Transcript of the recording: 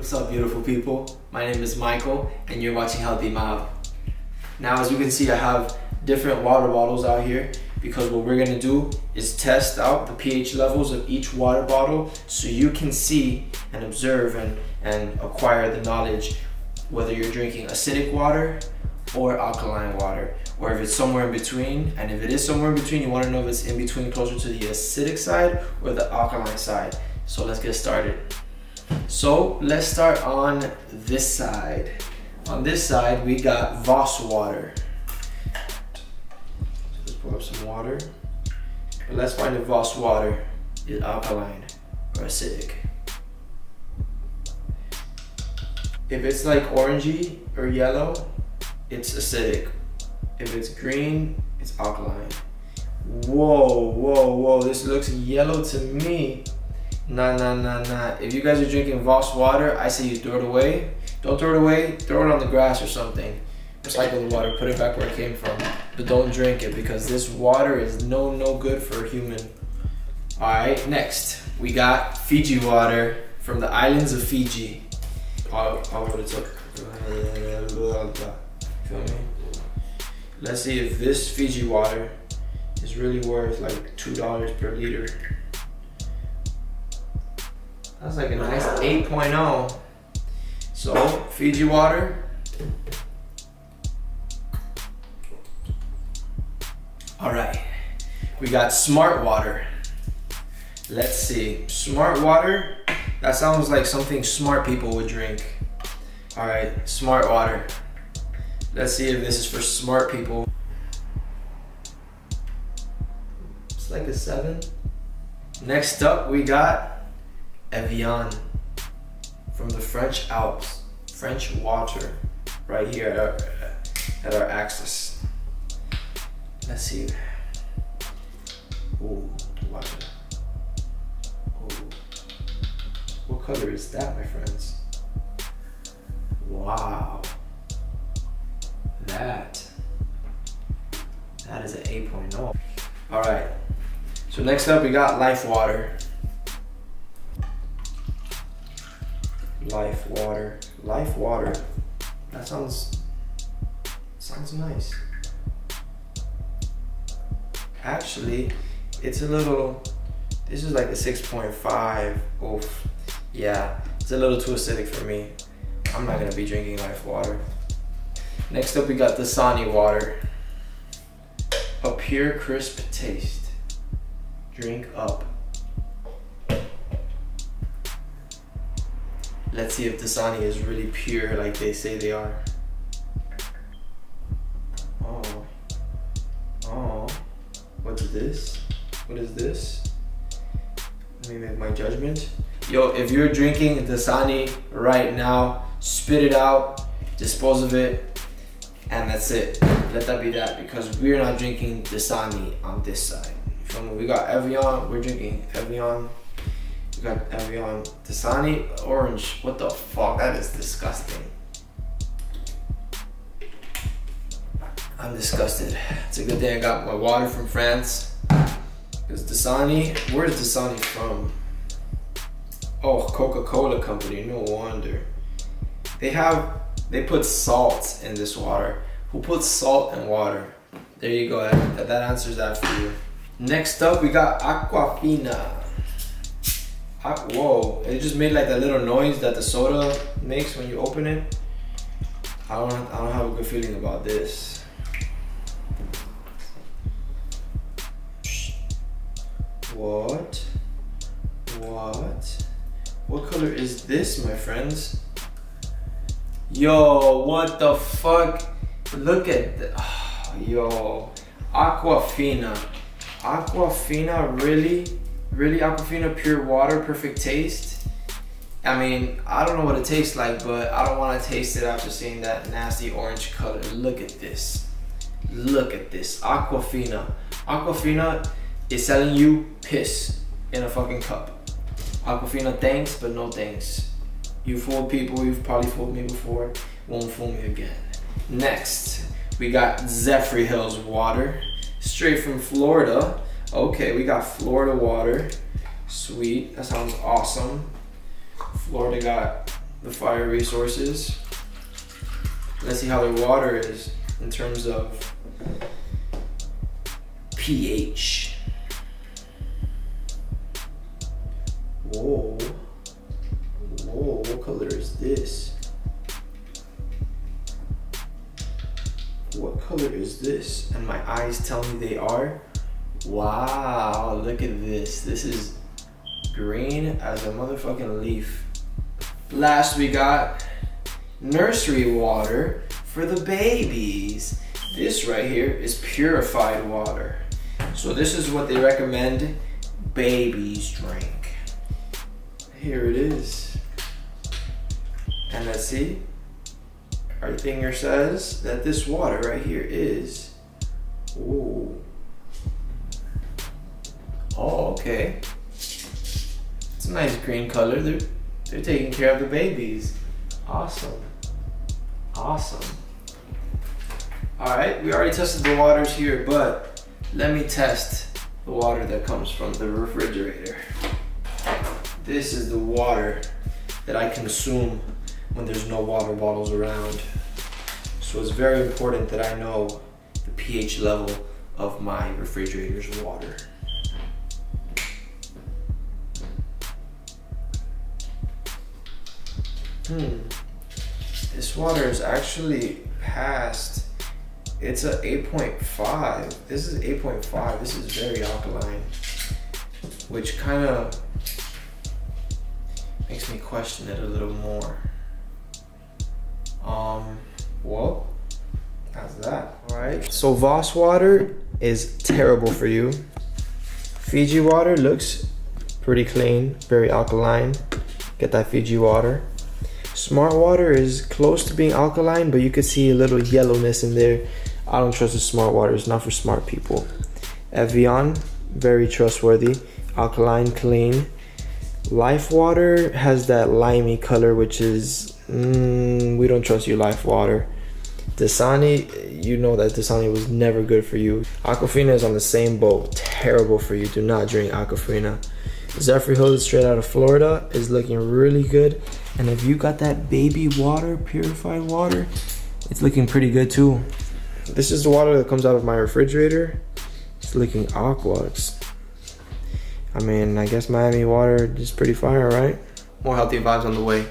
What's up beautiful people? My name is Michael and you're watching Healthy Mob. Now as you can see I have different water bottles out here because what we're gonna do is test out the pH levels of each water bottle so you can see and observe and, and acquire the knowledge whether you're drinking acidic water or alkaline water or if it's somewhere in between and if it is somewhere in between you want to know if it's in between closer to the acidic side or the alkaline side so let's get started so let's start on this side. On this side, we got Voss water. Let's pour up some water. But let's find if Voss water is alkaline or acidic. If it's like orangey or yellow, it's acidic. If it's green, it's alkaline. Whoa, whoa, whoa, this looks yellow to me. Nah, nah, nah, nah. If you guys are drinking Voss water, I say you throw it away. Don't throw it away. Throw it on the grass or something. Recycle the water. Put it back where it came from. But don't drink it because this water is no, no good for a human. All right, next we got Fiji water from the islands of Fiji. I'll what it took. Feel me? Let's see if this Fiji water is really worth like two dollars per liter. That's like a nice 8.0. So, Fiji water. All right, we got smart water. Let's see, smart water. That sounds like something smart people would drink. All right, smart water. Let's see if this is for smart people. It's like a seven. Next up, we got Evian from the French Alps, French water, right here at our, at our axis. Let's see. Oh, water. Oh, what color is that, my friends? Wow, that that is an 8.0. All right. So next up, we got Life Water. Life water. Life water. That sounds sounds nice. Actually, it's a little this is like a 6.5. Oof. Yeah, it's a little too acidic for me. I'm not gonna be drinking life water. Next up we got Dasani water. A pure crisp taste. Drink up. Let's see if Dasani is really pure like they say they are. Oh. Oh. What's this? What is this? Let me make my judgment. Yo, if you're drinking Dasani right now, spit it out, dispose of it, and that's it. Let that be that because we're not drinking Dasani on this side. From we got Evian, we're drinking Evian we got Evian Dasani orange. What the fuck? That is disgusting. I'm disgusted. It's a good thing I got my water from France. Because Dasani, where's Dasani from? Oh, Coca-Cola company, no wonder. They have, they put salt in this water. Who puts salt in water? There you go, that, that answers that for you. Next up, we got Aquafina. Whoa, it just made like that little noise that the soda makes when you open it. I don't, I don't have a good feeling about this. What? What? What color is this, my friends? Yo, what the fuck? Look at the, oh, yo, Aquafina. Aquafina, really? Really Aquafina pure water, perfect taste. I mean, I don't know what it tastes like, but I don't want to taste it after seeing that nasty orange color. Look at this. Look at this. Aquafina. Aquafina is selling you piss in a fucking cup. Aquafina thanks, but no thanks. You fooled people, you've probably fooled me before. Won't fool me again. Next, we got Zephyrhills water, straight from Florida. Okay, we got Florida water. Sweet, that sounds awesome. Florida got the fire resources. Let's see how their water is in terms of pH. Whoa. Whoa, what color is this? What color is this? And my eyes tell me they are. Wow, look at this. This is green as a motherfucking leaf. Last we got nursery water for the babies. This right here is purified water. So this is what they recommend babies drink. Here it is. And let's see. Our thing here says that this water right here is, ooh. Oh, okay. It's a nice green color. They're, they're taking care of the babies. Awesome. Awesome. All right, we already tested the waters here, but let me test the water that comes from the refrigerator. This is the water that I consume when there's no water bottles around. So it's very important that I know the pH level of my refrigerator's water. Hmm. This water is actually past, it's a 8.5. This is 8.5, this is very alkaline, which kind of makes me question it a little more. Um, well, how's that? All right. So Voss water is terrible for you. Fiji water looks pretty clean, very alkaline. Get that Fiji water. Smart water is close to being alkaline, but you can see a little yellowness in there. I don't trust the smart water. It's not for smart people. Evian, very trustworthy. Alkaline, clean. Life water has that limey color, which is mm, we don't trust you, Life water. Dasani, you know that Dasani was never good for you. Aquafina is on the same boat. Terrible for you. Do not drink Aquafina. Zephyrhills straight out of Florida is looking really good. And if you got that baby water, purified water, it's looking pretty good too. This is the water that comes out of my refrigerator. It's looking aqua. It's, I mean, I guess Miami water is pretty fire, right? More healthy vibes on the way.